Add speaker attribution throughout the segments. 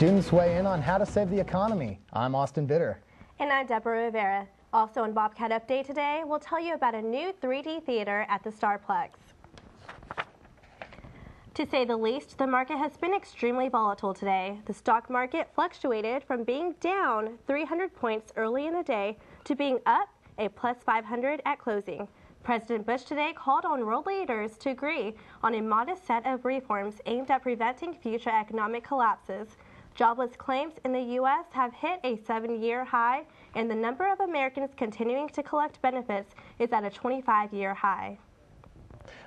Speaker 1: Students weigh in on how to save the economy. I'm Austin Bitter.
Speaker 2: And I'm Deborah Rivera. Also on Bobcat Update today, we'll tell you about a new 3D theater at the Starplex. To say the least, the market has been extremely volatile today. The stock market fluctuated from being down 300 points early in the day to being up a plus 500 at closing. President Bush today called on world leaders to agree on a modest set of reforms aimed at preventing future economic collapses. Jobless claims in the U.S. have hit a seven year high, and the number of Americans continuing to collect benefits is at a 25 year high.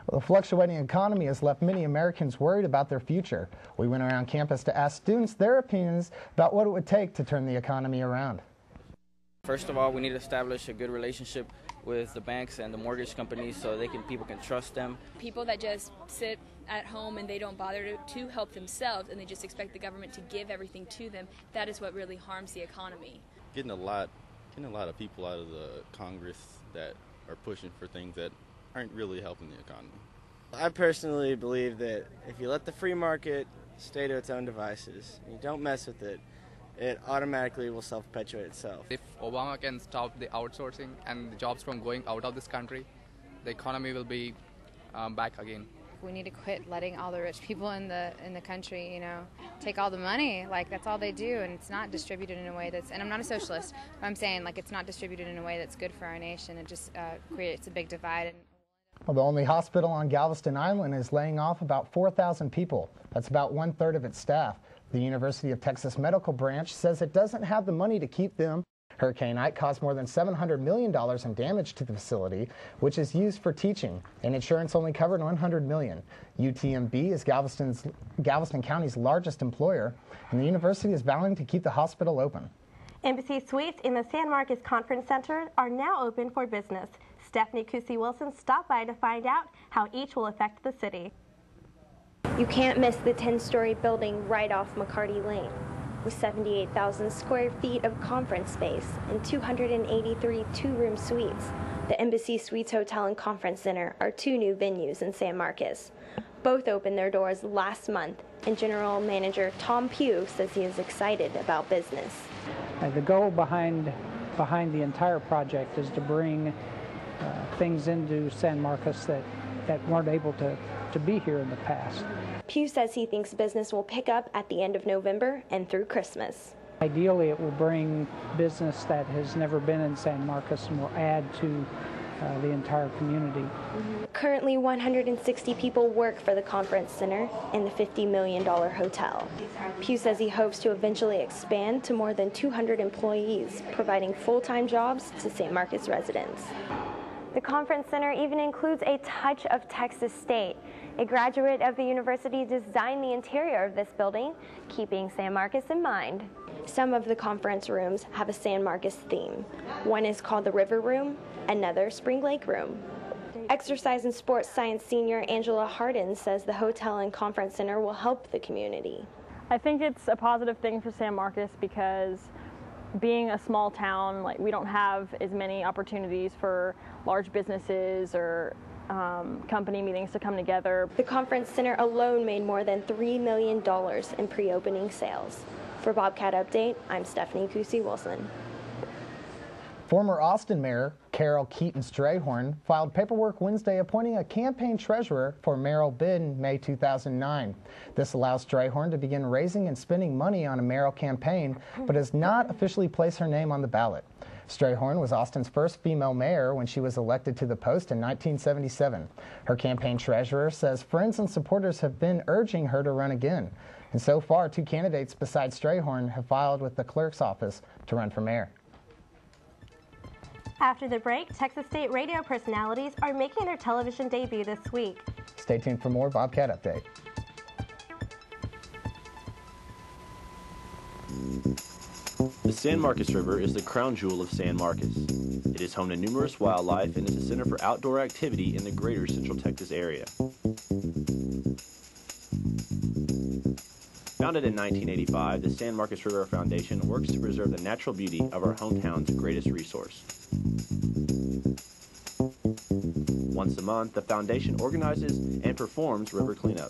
Speaker 1: Well, the fluctuating economy has left many Americans worried about their future. We went around campus to ask students their opinions about what it would take to turn the economy around.
Speaker 3: First of all, we need to establish a good relationship with the banks and the mortgage companies so they can people can trust them.
Speaker 4: People that just sit at home and they don't bother to, to help themselves and they just expect the government to give everything to them, that is what really harms the economy.
Speaker 5: Getting a lot getting a lot of people out of the Congress that are pushing for things that aren't really helping the economy.
Speaker 6: I personally believe that if you let the free market stay to its own devices, and you don't mess with it, it automatically will self perpetuate itself.
Speaker 7: If Obama can stop the outsourcing and the jobs from going out of this country, the economy will be um, back again.
Speaker 8: We need to quit letting all the rich people in the in the country, you know, take all the money. Like that's all they do, and it's not distributed in a way that's. And I'm not a socialist, but I'm saying like it's not distributed in a way that's good for our nation. It just uh, creates a big divide.
Speaker 1: Well, the only hospital on Galveston Island is laying off about 4,000 people. That's about one third of its staff. The University of Texas Medical Branch says it doesn't have the money to keep them. Hurricane Ike caused more than $700 million in damage to the facility, which is used for teaching, and insurance only covered 100 million. UTMB is Galveston's, Galveston County's largest employer, and the university is vowing to keep the hospital open.
Speaker 2: Embassy Suites in the San Marcos Conference Center are now open for business. Stephanie Kusi Wilson stopped by to find out how each will affect the city.
Speaker 9: You can't miss the 10-story building right off McCarty Lane. With 78,000 square feet of conference space and 283 two-room suites, the Embassy Suites Hotel and Conference Center are two new venues in San Marcos. Both opened their doors last month, and General Manager Tom Pugh says he is excited about business.
Speaker 10: Uh, the goal behind behind the entire project is to bring uh, things into San Marcos that, that weren't able to, to be here in the past.
Speaker 9: Pugh says he thinks business will pick up at the end of November and through Christmas.
Speaker 10: Ideally, it will bring business that has never been in San Marcos and will add to uh, the entire community.
Speaker 9: Currently, 160 people work for the conference center and the $50 million hotel. Pugh says he hopes to eventually expand to more than 200 employees, providing full-time jobs to San Marcos residents. The conference center even includes a touch of Texas State. A graduate of the university designed the interior of this building, keeping San Marcos in mind. Some of the conference rooms have a San Marcos theme. One is called the River Room, another Spring Lake Room. Exercise and Sports Science senior Angela Hardin says the hotel and conference center will help the community.
Speaker 11: I think it's a positive thing for San Marcos because being a small town, like we don't have as many opportunities for large businesses or um, company meetings to come together.
Speaker 9: The conference center alone made more than $3 million in pre-opening sales. For Bobcat Update, I'm Stephanie Kusi Wilson.
Speaker 1: Former Austin Mayor Carole Keeton Strayhorn filed paperwork Wednesday appointing a campaign treasurer for mayoral bid May 2009. This allows Strayhorn to begin raising and spending money on a mayoral campaign, but does not officially place her name on the ballot. Strayhorn was Austin's first female mayor when she was elected to the post in 1977. Her campaign treasurer says friends and supporters have been urging her to run again. And so far, two candidates besides Strayhorn have filed with the clerk's office to run for mayor.
Speaker 2: After the break, Texas State radio personalities are making their television debut this week.
Speaker 1: Stay tuned for more Bobcat Update.
Speaker 12: The San Marcos River is the crown jewel of San Marcos. It is home to numerous wildlife and is a center for outdoor activity in the greater Central Texas area. Founded in 1985, the San Marcos River Foundation works to preserve the natural beauty of our hometown's greatest resource. Once a month, the foundation organizes and performs river cleanups.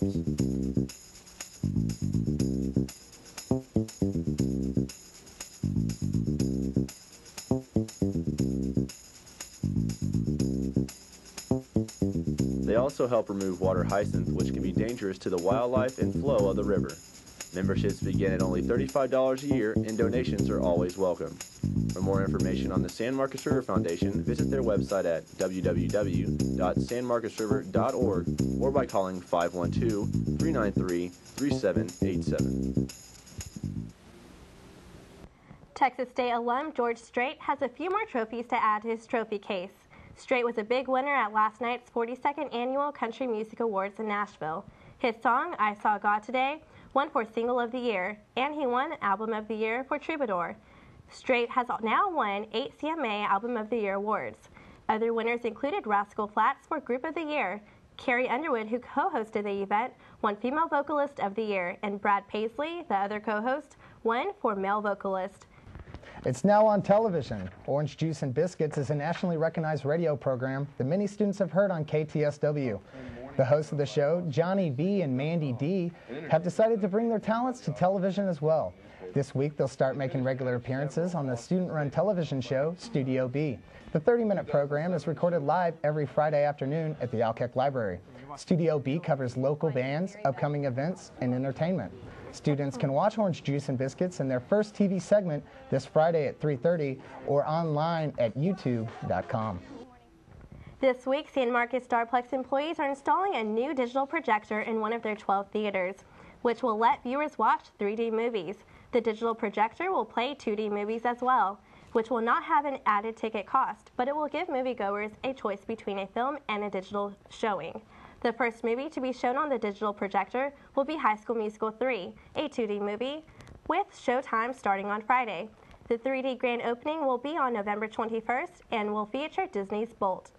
Speaker 12: They also help remove water hyacinth, which can be dangerous to the wildlife and flow of the river. Memberships begin at only $35 a year, and donations are always welcome. For more information on the San Marcos River Foundation, visit their website at www.sanmarcosriver.org or by calling 512 393 3787.
Speaker 2: Texas State alum George Strait has a few more trophies to add to his trophy case. Strait was a big winner at last night's 42nd Annual Country Music Awards in Nashville. His song, I Saw God Today, won for Single of the Year, and he won Album of the Year for Troubadour. Strait has now won eight CMA Album of the Year awards. Other winners included Rascal Flatts for Group of the Year, Carrie Underwood, who co hosted the event, won Female Vocalist of the Year, and Brad Paisley, the other co host, won for Male Vocalist.
Speaker 1: It's now on television. Orange Juice and Biscuits is a nationally recognized radio program that many students have heard on KTSW. The hosts of the show, Johnny V and Mandy D, have decided to bring their talents to television as well. This week, they'll start making regular appearances on the student run television show, Studio B. The 30 minute program is recorded live every Friday afternoon at the Alkek Library. Studio B covers local bands, upcoming events, and entertainment. Students can watch Orange Juice and Biscuits in their first TV segment this Friday at 3:30 or online at youtube.com.
Speaker 2: This week, San Marcos Starplex employees are installing a new digital projector in one of their 12 theaters, which will let viewers watch 3D movies. The digital projector will play 2D movies as well, which will not have an added ticket cost, but it will give moviegoers a choice between a film and a digital showing. The first movie to be shown on the digital projector will be High School Musical 3, a 2D movie, with showtime starting on Friday. The 3D grand opening will be on November 21st and will feature Disney's Bolt.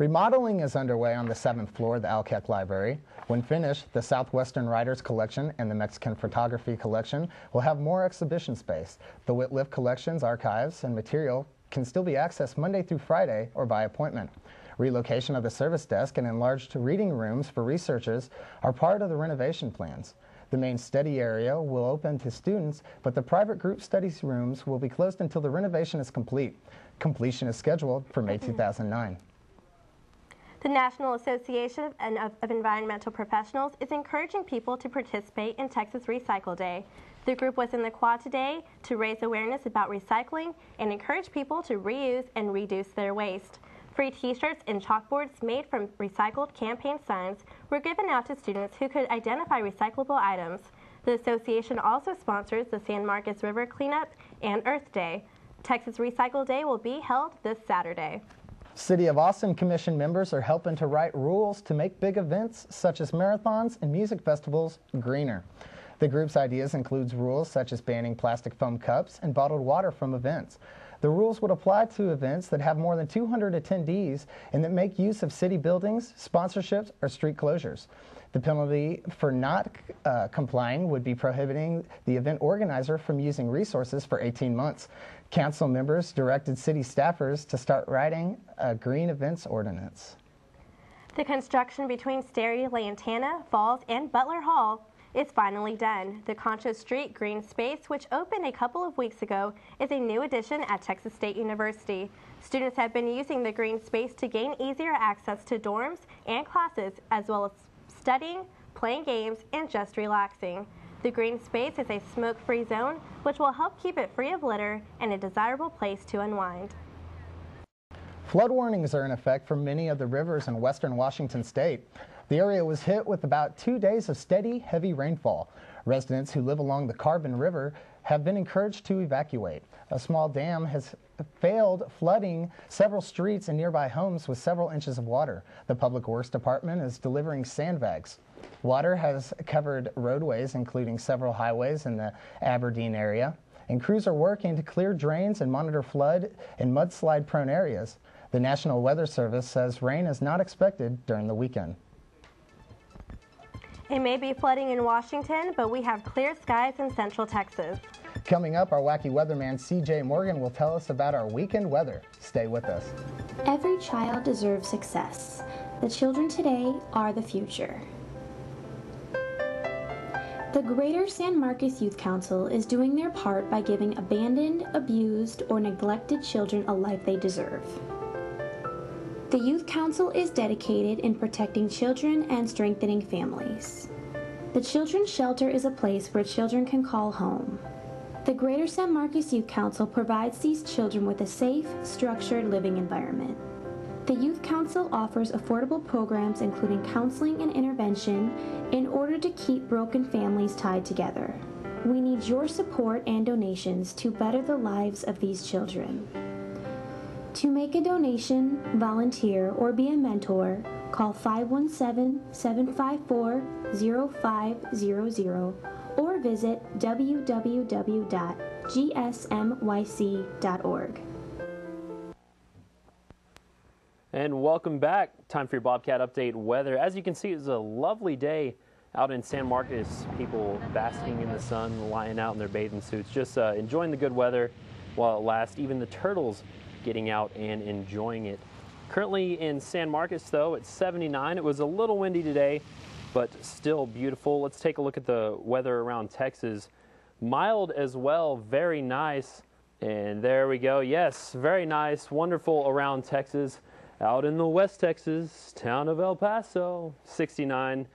Speaker 1: Remodeling is underway on the seventh floor of the Alkek Library. When finished, the Southwestern Writers Collection and the Mexican Photography Collection will have more exhibition space. The Wittliff Collection's archives and material can still be accessed Monday through Friday or by appointment. Relocation of the service desk and enlarged reading rooms for researchers are part of the renovation plans. The main study area will open to students, but the private group studies rooms will be closed until the renovation is complete. Completion is scheduled for May 2009.
Speaker 2: The National Association of, Environmental Professionals is encouraging people to participate in Texas Recycle Day. The group was in the quad today to raise awareness about recycling and encourage people to reuse and reduce their waste. Free t-shirts and chalkboards made from recycled campaign signs were given out to students who could identify recyclable items. The association also sponsors the San Marcos River Cleanup and Earth Day. Texas Recycle Day will be held this Saturday.
Speaker 1: City of Austin Commission members are helping to write rules to make big events such as marathons and music festivals greener. The group's ideas includes rules such as banning plastic foam cups and bottled water from events. The rules would apply to events that have more than 200 attendees and that make use of city buildings, sponsorships, or street closures. The penalty for not uh, complying would be prohibiting the event organizer from using resources for 18 months. Council members directed city staffers to start writing a green events ordinance.
Speaker 2: The construction between Sterry, Lantana, Falls, and Butler Hall is finally done. The Concho Street Green Space, which opened a couple of weeks ago, is a new addition at Texas State University. Students have been using the green space to gain easier access to dorms and classes, as well as studying, playing games, and just relaxing. The green space is a smoke-free zone, which will help keep it free of litter and a desirable place to unwind.
Speaker 1: Flood warnings are in effect for many of the rivers in western Washington state. The area was hit with about two days of steady, heavy rainfall. Residents who live along the Carbon River have been encouraged to evacuate. A small dam has failed flooding several streets and nearby homes with several inches of water. The Public Works Department is delivering sandbags. Water has covered roadways, including several highways in the Aberdeen area, and crews are working to clear drains and monitor flood and mudslide prone areas. The National Weather Service says rain is not expected during the weekend.
Speaker 2: It may be flooding in Washington, but we have clear skies in central Texas.
Speaker 1: Coming up, our wacky weatherman CJ Morgan will tell us about our weekend weather. Stay with us.
Speaker 13: Every child deserves success. The children today are the future. The Greater San Marcos Youth Council is doing their part by giving abandoned, abused, or neglected children a life they deserve. The Youth Council is dedicated in protecting children and strengthening families. The Children's Shelter is a place where children can call home. The Greater San Marcos Youth Council provides these children with a safe, structured living environment. The Youth Council offers affordable programs including counseling and intervention in order to keep broken families tied together. We need your support and donations to better the lives of these children. To make a donation, volunteer, or be a mentor, call 517 754 0500 or visit www.gsmyc.org.
Speaker 14: And welcome back. Time for your Bobcat Update weather. As you can see, it's a lovely day out in San Marcos. People basking in the sun, lying out in their bathing suits, just uh, enjoying the good weather while it lasts. Even the turtles getting out and enjoying it. Currently in San Marcos, though, it's 79. It was a little windy today, but still beautiful. Let's take a look at the weather around Texas. Mild as well, very nice. And there we go. Yes, very nice, wonderful around Texas. Out in the West Texas, town of El Paso, 69.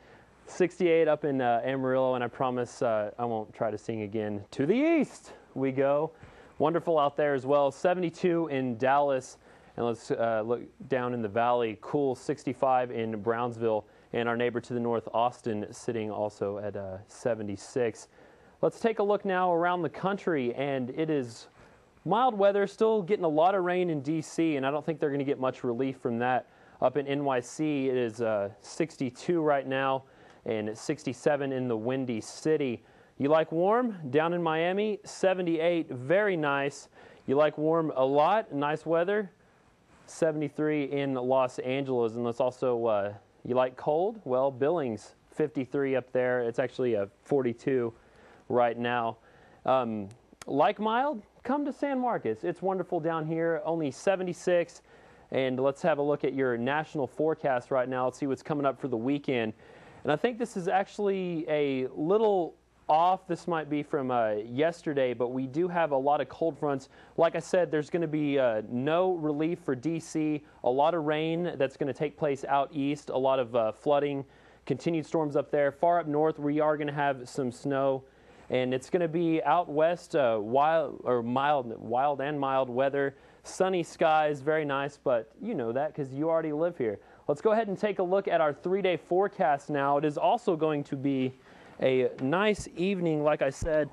Speaker 14: 68 up in uh, Amarillo, and I promise uh, I won't try to sing again. To the east we go. Wonderful out there as well. 72 in Dallas, and let's uh, look down in the valley. Cool 65 in Brownsville, and our neighbor to the north, Austin, sitting also at uh, 76. Let's take a look now around the country, and it is mild weather, still getting a lot of rain in D.C., and I don't think they're going to get much relief from that. Up in NYC, it is uh, 62 right now and 67 in the Windy City. You like warm? Down in Miami, 78, very nice. You like warm a lot? Nice weather? 73 in Los Angeles. And let's also, uh, you like cold? Well, Billings, 53 up there. It's actually a 42 right now. Um, like mild? Come to San Marcos. It's wonderful down here, only 76. And let's have a look at your national forecast right now. Let's see what's coming up for the weekend. And I think this is actually a little off. This might be from uh, yesterday, but we do have a lot of cold fronts. Like I said, there's going to be uh, no relief for D.C., a lot of rain that's going to take place out east, a lot of uh, flooding, continued storms up there. Far up north, we are going to have some snow. And it's going to be out west, uh, wild or mild, wild and mild weather, sunny skies, very nice. But you know that because you already live here. Let's go ahead and take a look at our three day forecast now. It is also going to be a nice evening, like I said.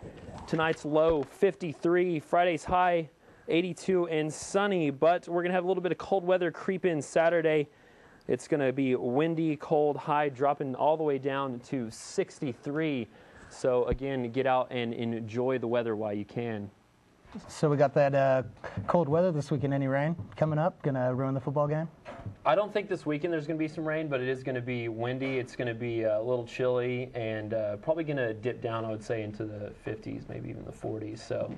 Speaker 14: Tonight's low 53, Friday's high 82, and sunny, but we're going to have a little bit of cold weather creep in Saturday. It's going to be windy, cold, high dropping all the way down to 63. So, again, get out and enjoy the weather while you can.
Speaker 1: So we got that uh, cold weather this weekend. Any rain coming up? Gonna ruin the football game?
Speaker 14: I don't think this weekend there's going to be some rain, but it is going to be windy. It's going to be uh, a little chilly and uh, probably going to dip down. I would say into the 50s, maybe even the 40s. So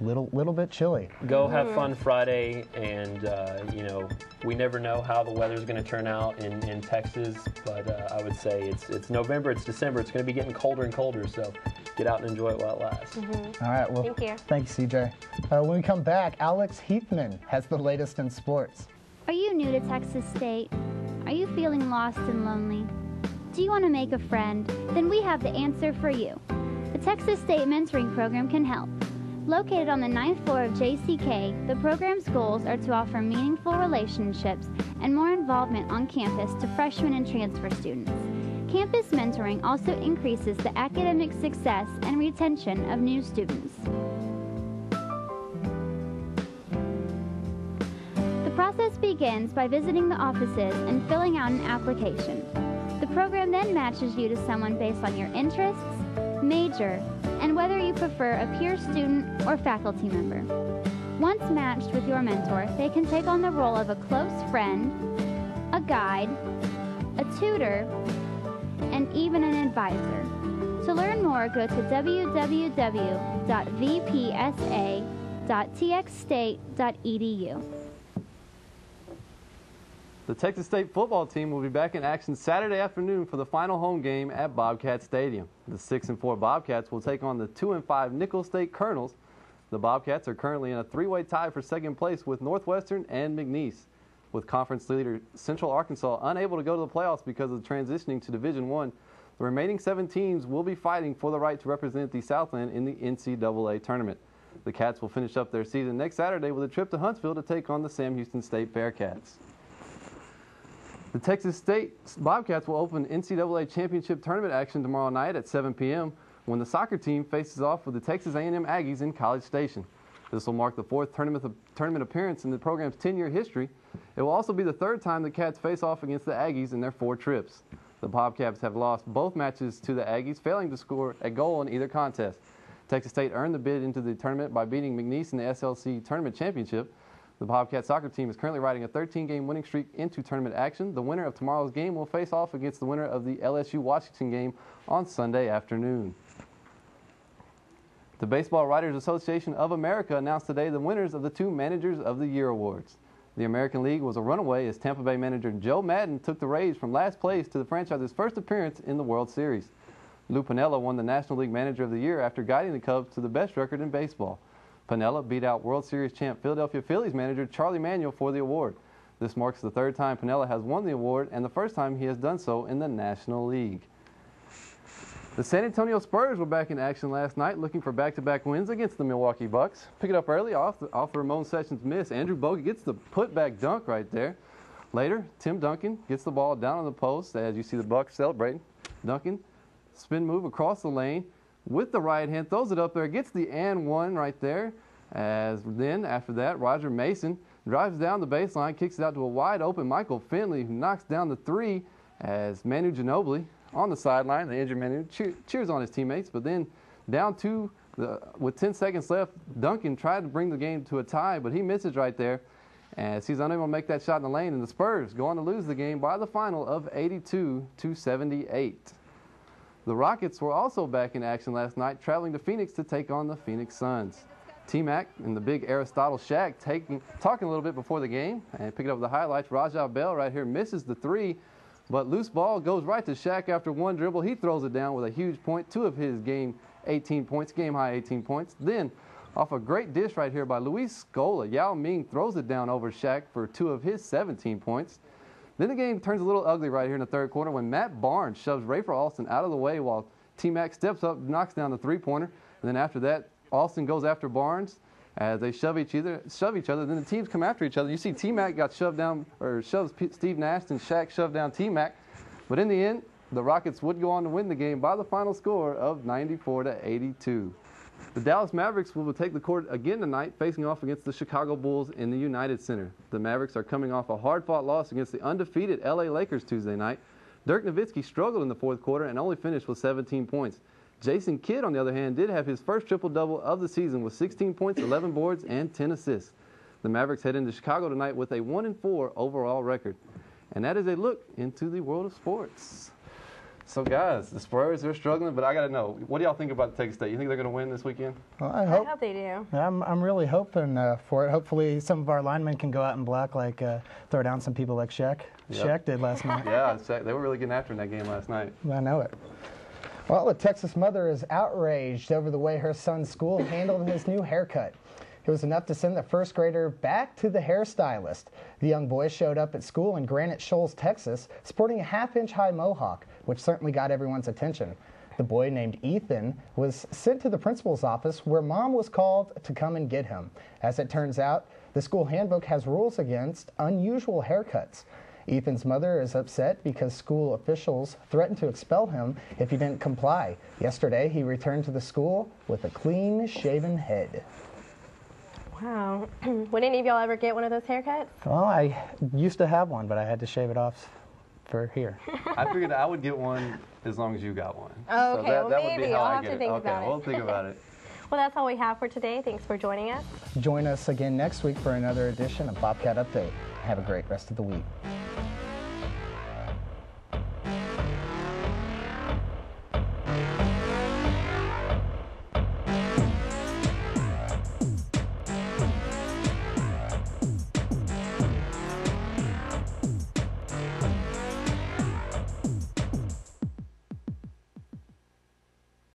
Speaker 1: little little bit chilly.
Speaker 14: Go have mm-hmm. fun Friday, and uh, you know we never know how the weather's going to turn out in, in Texas, but uh, I would say it's it's November, it's December, it's going to be getting colder and colder. So get out and enjoy it while it lasts.
Speaker 2: Mm-hmm.
Speaker 1: All right, well,
Speaker 2: thank you.
Speaker 1: Thank you, CJ. Uh, when we come back, Alex Heathman has the latest in sports.
Speaker 15: Are you new to Texas State? Are you feeling lost and lonely? Do you want to make a friend? Then we have the answer for you. The Texas State Mentoring Program can help. Located on the ninth floor of JCK, the program's goals are to offer meaningful relationships and more involvement on campus to freshmen and transfer students. Campus mentoring also increases the academic success and retention of new students. The process begins by visiting the offices and filling out an application. The program then matches you to someone based on your interests, major, and whether you prefer a peer student or faculty member. Once matched with your mentor, they can take on the role of a close friend, a guide, a tutor, and even an advisor. To learn more, go to www.vpsa.txstate.edu.
Speaker 16: The Texas State football team will be back in action Saturday afternoon for the final home game at Bobcat Stadium. The 6 and 4 Bobcats will take on the 2 and 5 Nicholls State Colonels. The Bobcats are currently in a three-way tie for second place with Northwestern and McNeese. With conference leader Central Arkansas unable to go to the playoffs because of transitioning to Division One. The remaining seven teams will be fighting for the right to represent the Southland in the NCAA tournament. The Cats will finish up their season next Saturday with a trip to Huntsville to take on the Sam Houston State Bearcats. The Texas State Bobcats will open NCAA championship tournament action tomorrow night at 7 p.m. when the soccer team faces off with the Texas A&M Aggies in College Station. This will mark the fourth tournament, tournament appearance in the program's 10-year history. It will also be the third time the Cats face off against the Aggies in their four trips. The Bobcats have lost both matches to the Aggies, failing to score a goal in either contest. Texas State earned the bid into the tournament by beating McNeese in the SLC Tournament Championship. The Bobcat soccer team is currently riding a 13-game winning streak into tournament action. The winner of tomorrow's game will face off against the winner of the LSU Washington game on Sunday afternoon. The Baseball Writers Association of America announced today the winners of the two Managers of the Year awards. The American League was a runaway as Tampa Bay manager Joe Maddon took the Rays from last place to the franchise's first appearance in the World Series. Lou Piniella won the National League Manager of the Year after guiding the Cubs to the best record in baseball. Piniella beat out World Series champ Philadelphia Phillies manager Charlie Manuel for the award. This marks the third time Piniella has won the award and the first time he has done so in the National League. The San Antonio Spurs were back in action last night looking for back-to-back wins against the Milwaukee Bucks. Pick it up early off the, off the Ramon Sessions miss. Andrew Bogut gets the put-back dunk right there. Later, Tim Duncan gets the ball down on the post as you see the Bucks celebrating. Duncan, spin move across the lane with the right hand, throws it up there, gets the and one right there. As then, after that, Roger Mason drives down the baseline, kicks it out to a wide open Michael Finley, who knocks down the three as Manu Ginobili on the sideline, the injured man cheer, cheers on his teammates, but then down two, the, with 10 seconds left, Duncan tried to bring the game to a tie, but he misses right there as he's unable to make that shot in the lane, and the Spurs go on to lose the game by the final of 82 to 78. The Rockets were also back in action last night, traveling to Phoenix to take on the Phoenix Suns. T-Mac and the big Aristotle Shaq taking, talking a little bit before the game and picking up the highlights. Raja Bell right here misses the three, but loose ball goes right to Shaq after one dribble. He throws it down with a huge point, two of his game 18 points, game high 18 points. Then, off a great dish right here by Luis Scola, Yao Ming throws it down over Shaq for two of his 17 points. Then the game turns a little ugly right here in the third quarter when Matt Barnes shoves Rafer Alston out of the way while T-Mac steps up, knocks down the three-pointer. And then after that, Alston goes after Barnes as they shove each other. Shove each other. Then the teams come after each other. You see T-Mac got shoved down, or shoves P- Steve Nash, and Shaq shoved down T-Mac. But in the end, the Rockets would go on to win the game by the final score of 94 to 82. The Dallas Mavericks will take the court again tonight, facing off against the Chicago Bulls in the United Center. The Mavericks are coming off a hard-fought loss against the undefeated LA Lakers Tuesday night. Dirk Nowitzki struggled in the fourth quarter and only finished with 17 points. Jason Kidd, on the other hand, did have his first triple-double of the season with 16 points, 11 boards, and 10 assists. The Mavericks head into Chicago tonight with a 1-4 overall record. And that is a look into the world of sports. So, guys, the Spurs are struggling, but I got to know, what do y'all think about the Texas State? You think they're going to win this weekend?
Speaker 1: Well, I
Speaker 2: I
Speaker 1: hope.
Speaker 2: hope they do.
Speaker 1: I'm, I'm really hoping uh, for it. Hopefully, some of our linemen can go out and block, like uh, throw down some people like Shaq.
Speaker 16: Yep.
Speaker 1: Shaq did last night.
Speaker 16: yeah, Shaq- they were really getting after in that game last night.
Speaker 1: I know it. Well, a Texas mother is outraged over the way her son's school handled his new haircut. It was enough to send the first grader back to the hairstylist. The young boy showed up at school in Granite Shoals, Texas, sporting a half inch high mohawk, which certainly got everyone's attention. The boy named Ethan was sent to the principal's office where mom was called to come and get him. As it turns out, the school handbook has rules against unusual haircuts. Ethan's mother is upset because school officials threatened to expel him if he didn't comply. Yesterday, he returned to the school with a clean shaven head.
Speaker 2: Wow. Would any of y'all ever get one of those haircuts?
Speaker 1: Well, I used to have one, but I had to shave it off for here.
Speaker 16: I figured I would get one as long as you got one.
Speaker 2: Oh,
Speaker 16: So
Speaker 2: okay,
Speaker 16: that,
Speaker 2: well,
Speaker 16: that would be
Speaker 2: maybe.
Speaker 16: how
Speaker 2: I'll
Speaker 16: I
Speaker 2: have
Speaker 16: get
Speaker 2: to
Speaker 16: it.
Speaker 2: think
Speaker 16: okay,
Speaker 2: about it.
Speaker 16: we'll think about it.
Speaker 2: Well, that's all we have for today. Thanks for joining us.
Speaker 1: Join us again next week for another edition of Bobcat Update. Have a great rest of the week.